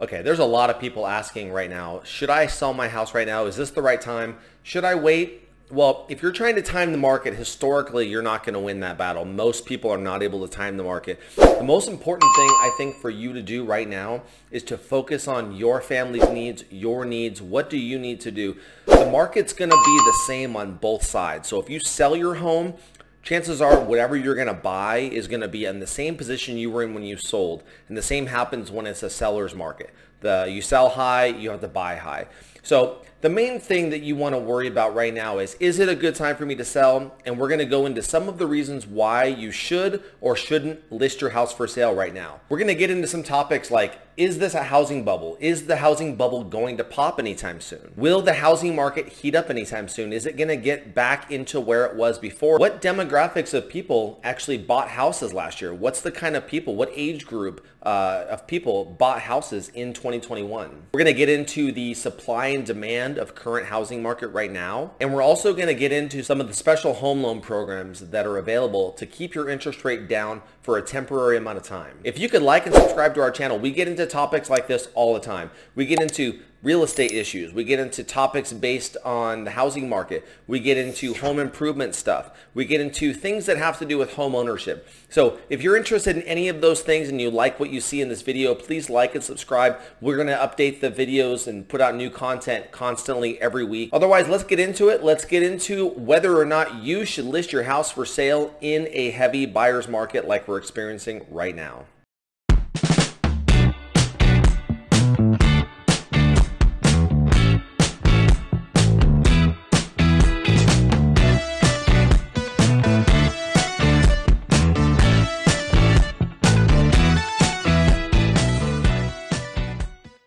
Okay, there's a lot of people asking right now, should I sell my house right now? Is this the right time? Should I wait? Well, if you're trying to time the market, historically, you're not going to win that battle. Most people are not able to time the market. The most important thing I think for you to do right now is to focus on your family's needs, your needs. What do you need to do? The market's going to be the same on both sides. So if you sell your home, chances are whatever you're going to buy is going to be in the same position you were in when you sold. And the same happens when it's a seller's market. The you sell high, you have to buy high. So the main thing that you want to worry about right now is, is it a good time for me to sell? And we're going to go into some of the reasons why you should or shouldn't list your house for sale right now. We're going to get into some topics like, is this a housing bubble? Is the housing bubble going to pop anytime soon? Will the housing market heat up anytime soon? Is it going to get back into where it was before? What demographics of people actually bought houses last year? What's the kind of people, what age group uh, of people bought houses in 2021? We're going to get into the supply and demand of current housing market right now. And we're also going to get into some of the special home loan programs that are available to keep your interest rate down for a temporary amount of time. If you could like and subscribe to our channel, we get into topics like this all the time. We get into real estate issues. We get into topics based on the housing market. We get into home improvement stuff. We get into things that have to do with home ownership. So if you're interested in any of those things and you like what you see in this video, please like and subscribe. We're going to update the videos and put out new content constantly every week. Otherwise, let's get into it. Let's get into whether or not you should list your house for sale in a heavy buyer's market like we're experiencing right now.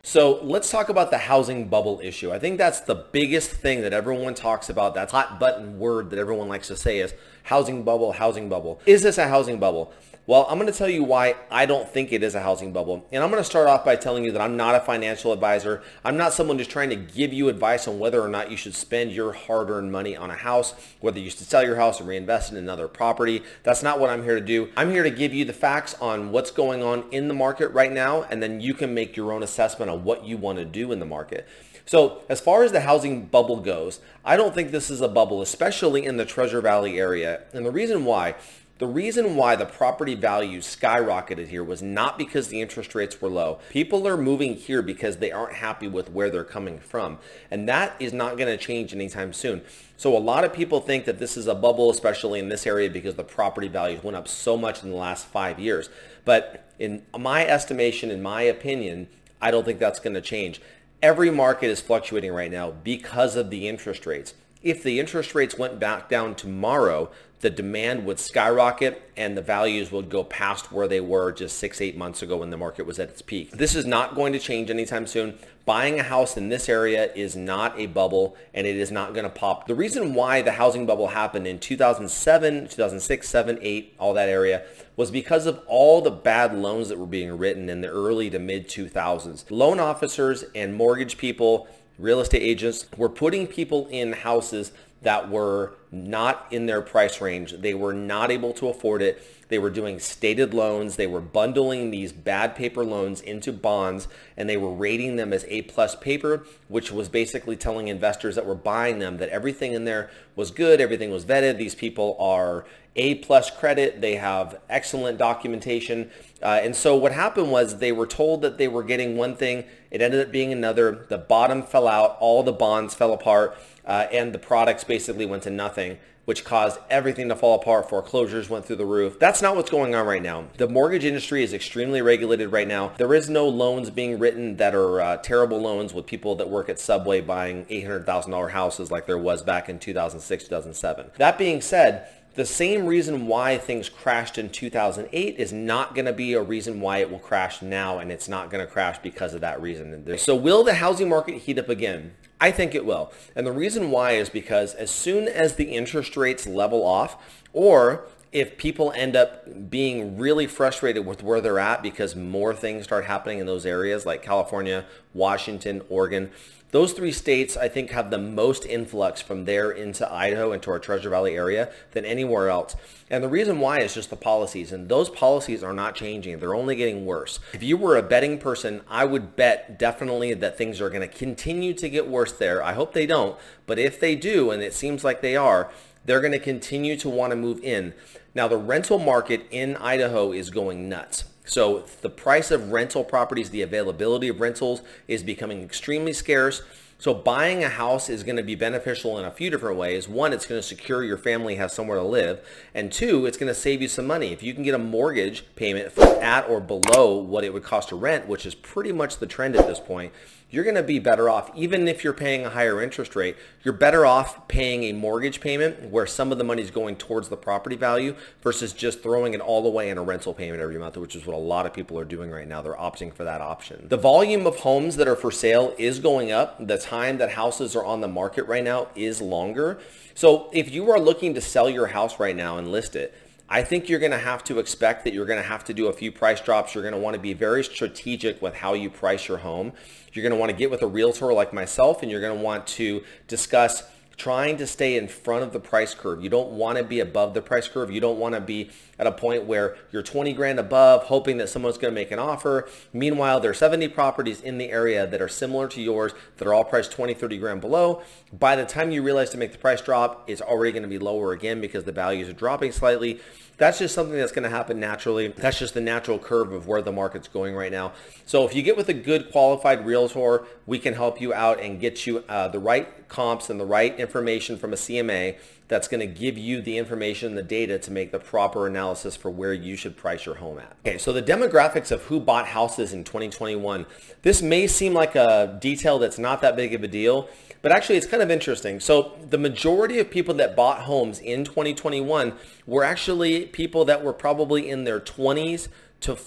So let's talk about the housing bubble issue. I think that's the biggest thing that everyone talks about. That hot button word that everyone likes to say is housing bubble, housing bubble. Is this a housing bubble? Well, I'm going to tell you why I don't think it is a housing bubble. And I'm going to start off by telling you that I'm not a financial advisor. I'm not someone just trying to give you advice on whether or not you should spend your hard-earned money on a house, whether you should sell your house or reinvest in another property. That's not what I'm here to do. I'm here to give you the facts on what's going on in the market right now, and then you can make your own assessment on what you want to do in the market. So as far as the housing bubble goes, I don't think this is a bubble, especially in the Treasure Valley area. And the reason why the reason why the property values skyrocketed here was not because the interest rates were low. People are moving here because they aren't happy with where they're coming from. And that is not going to change anytime soon. So a lot of people think that this is a bubble, especially in this area because the property values went up so much in the last five years. But in my estimation, in my opinion, I don't think that's going to change. Every market is fluctuating right now because of the interest rates. If the interest rates went back down tomorrow, the demand would skyrocket and the values would go past where they were just six, eight months ago when the market was at its peak. This is not going to change anytime soon. Buying a house in this area is not a bubble and it is not going to pop. The reason why the housing bubble happened in 2007, 2006, 7, 8, all that area was because of all the bad loans that were being written in the early to mid 2000s. Loan officers and mortgage people, real estate agents were putting people in houses that were not in their price range. They were not able to afford it. They were doing stated loans. They were bundling these bad paper loans into bonds and they were rating them as A plus paper, which was basically telling investors that were buying them that everything in there was good. Everything was vetted. These people are A plus credit. They have excellent documentation. Uh, and so what happened was they were told that they were getting one thing. It ended up being another. The bottom fell out. All the bonds fell apart uh, and the products basically went to nothing which caused everything to fall apart. Foreclosures went through the roof. That's not what's going on right now. The mortgage industry is extremely regulated right now. There is no loans being written that are uh, terrible loans with people that work at Subway buying $800,000 houses like there was back in 2006, 2007. That being said, the same reason why things crashed in 2008 is not going to be a reason why it will crash now and it's not going to crash because of that reason. So will the housing market heat up again? I think it will. And the reason why is because as soon as the interest rates level off or if people end up being really frustrated with where they're at because more things start happening in those areas like California, Washington, Oregon, those three states, I think, have the most influx from there into Idaho, into our Treasure Valley area than anywhere else. And the reason why is just the policies. And those policies are not changing. They're only getting worse. If you were a betting person, I would bet definitely that things are going to continue to get worse there. I hope they don't. But if they do, and it seems like they are, they're going to continue to want to move in. Now, the rental market in Idaho is going nuts. So the price of rental properties, the availability of rentals is becoming extremely scarce. So buying a house is going to be beneficial in a few different ways. One, it's going to secure your family has somewhere to live. And two, it's going to save you some money. If you can get a mortgage payment at or below what it would cost to rent, which is pretty much the trend at this point, you're going to be better off, even if you're paying a higher interest rate, you're better off paying a mortgage payment where some of the money is going towards the property value versus just throwing it all away in a rental payment every month, which is what a lot of people are doing right now. They're opting for that option. The volume of homes that are for sale is going up. The time that houses are on the market right now is longer. So if you are looking to sell your house right now and list it, I think you're going to have to expect that you're going to have to do a few price drops. You're going to want to be very strategic with how you price your home. You're going to want to get with a realtor like myself and you're going to want to discuss trying to stay in front of the price curve. You don't want to be above the price curve. You don't want to be at a point where you're 20 grand above hoping that someone's going to make an offer. Meanwhile, there are 70 properties in the area that are similar to yours that are all priced 20, 30 grand below. By the time you realize to make the price drop, it's already going to be lower again because the values are dropping slightly. That's just something that's going to happen naturally. That's just the natural curve of where the market's going right now. So if you get with a good qualified realtor, we can help you out and get you uh, the right comps and the right information from a CMA that's going to give you the information, the data to make the proper analysis for where you should price your home at. Okay, so the demographics of who bought houses in 2021. This may seem like a detail that's not that big of a deal, but actually it's kind of interesting. So the majority of people that bought homes in 2021 were actually people that were probably in their 20s to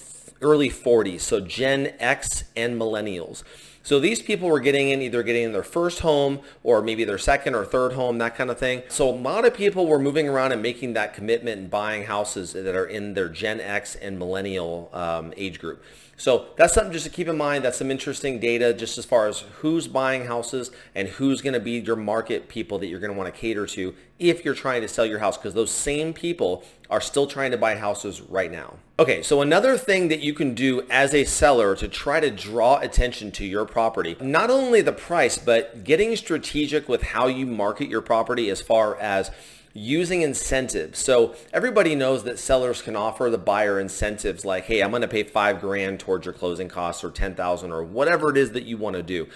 early 40s, so Gen X and millennials. So these people were getting in either getting in their first home or maybe their second or third home, that kind of thing. So a lot of people were moving around and making that commitment and buying houses that are in their Gen X and millennial um, age group. So that's something just to keep in mind. That's some interesting data just as far as who's buying houses and who's going to be your market people that you're going to want to cater to if you're trying to sell your house because those same people are still trying to buy houses right now. Okay, so another thing that you can do as a seller to try to draw attention to your property, not only the price, but getting strategic with how you market your property as far as using incentives. So everybody knows that sellers can offer the buyer incentives like, hey, I'm going to pay five grand towards your closing costs or 10,000 or whatever it is that you want to do.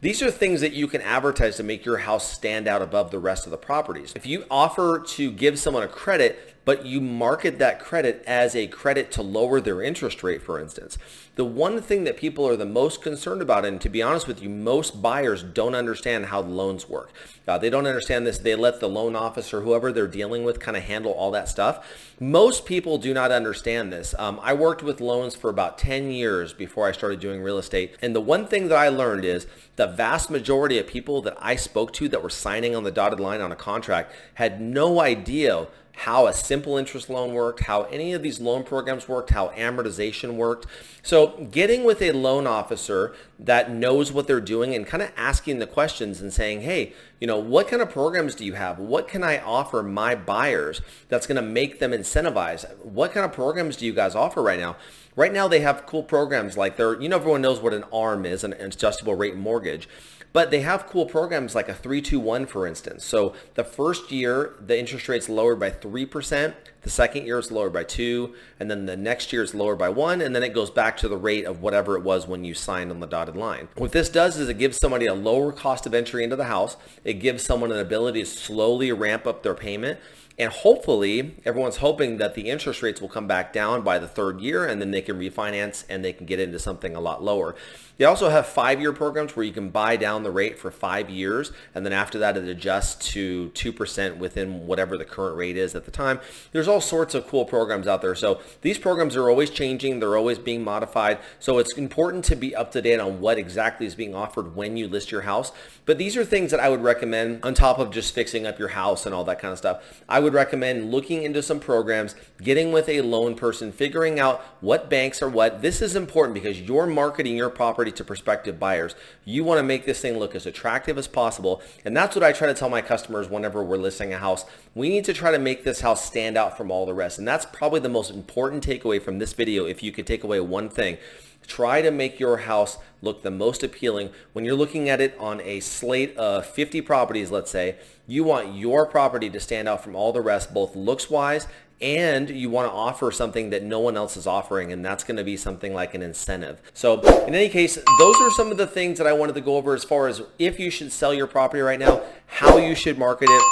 These are things that you can advertise to make your house stand out above the rest of the properties. If you offer to give someone a credit, but you market that credit as a credit to lower their interest rate, for instance. The one thing that people are the most concerned about, and to be honest with you, most buyers don't understand how loans work. Uh, they don't understand this. They let the loan officer, whoever they're dealing with, kind of handle all that stuff. Most people do not understand this. Um, I worked with loans for about 10 years before I started doing real estate. And the one thing that I learned is the vast majority of people that I spoke to that were signing on the dotted line on a contract had no idea how a simple interest loan worked, how any of these loan programs worked, how amortization worked. So getting with a loan officer that knows what they're doing and kind of asking the questions and saying, hey, you know, what kind of programs do you have? What can I offer my buyers that's going to make them incentivize? What kind of programs do you guys offer right now? Right now they have cool programs like they're, you know, everyone knows what an ARM is, an adjustable rate mortgage. But they have cool programs like a 321, for instance. So the first year, the interest rate's lowered by 3%. The second year is lowered by 2 And then the next year is lowered by 1 And then it goes back to the rate of whatever it was when you signed on the dotted line. What this does is it gives somebody a lower cost of entry into the house. It gives someone an ability to slowly ramp up their payment and hopefully, everyone's hoping that the interest rates will come back down by the third year and then they can refinance and they can get into something a lot lower. They also have five-year programs where you can buy down the rate for five years and then after that it adjusts to 2% within whatever the current rate is at the time. There's all sorts of cool programs out there. So these programs are always changing. They're always being modified. So it's important to be up to date on what exactly is being offered when you list your house. But these are things that I would recommend on top of just fixing up your house and all that kind of stuff. I would would recommend looking into some programs, getting with a loan person, figuring out what banks are what. This is important because you're marketing your property to prospective buyers. You want to make this thing look as attractive as possible. And that's what I try to tell my customers whenever we're listing a house. We need to try to make this house stand out from all the rest. And that's probably the most important takeaway from this video if you could take away one thing. Try to make your house look the most appealing. When you're looking at it on a slate of 50 properties, let's say, you want your property to stand out from all the rest, both looks-wise and you want to offer something that no one else is offering and that's going to be something like an incentive. So in any case, those are some of the things that I wanted to go over as far as if you should sell your property right now, how you should market it,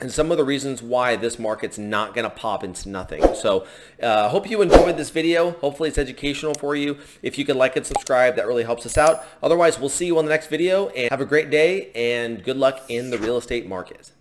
and some of the reasons why this market's not going to pop into nothing. So I uh, hope you enjoyed this video. Hopefully it's educational for you. If you can like and subscribe, that really helps us out. Otherwise, we'll see you on the next video and have a great day and good luck in the real estate market.